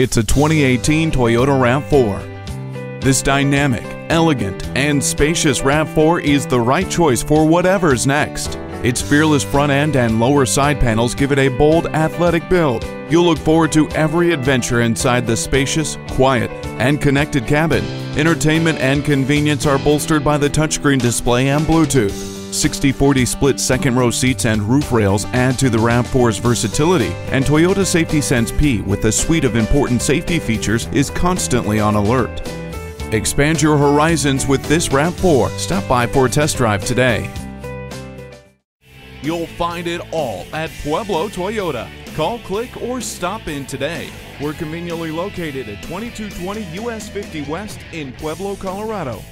It's a 2018 Toyota RAV4. This dynamic, elegant, and spacious RAV4 is the right choice for whatever's next. Its fearless front end and lower side panels give it a bold, athletic build. You'll look forward to every adventure inside the spacious, quiet, and connected cabin. Entertainment and convenience are bolstered by the touchscreen display and Bluetooth. 60-40 split second row seats and roof rails add to the RAV4's versatility, and Toyota Safety Sense P with a suite of important safety features is constantly on alert. Expand your horizons with this RAV4. Stop by for a test drive today. You'll find it all at Pueblo Toyota. Call, click, or stop in today. We're conveniently located at 2220 US 50 West in Pueblo, Colorado.